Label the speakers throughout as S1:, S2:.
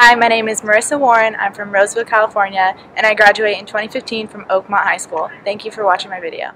S1: Hi, my name is Marissa Warren. I'm from Rosewood, California, and I graduate in 2015 from Oakmont High School. Thank you for watching my video.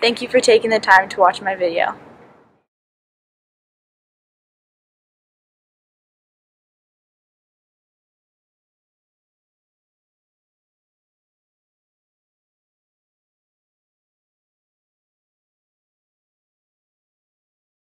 S1: Thank you for taking the time to watch my video.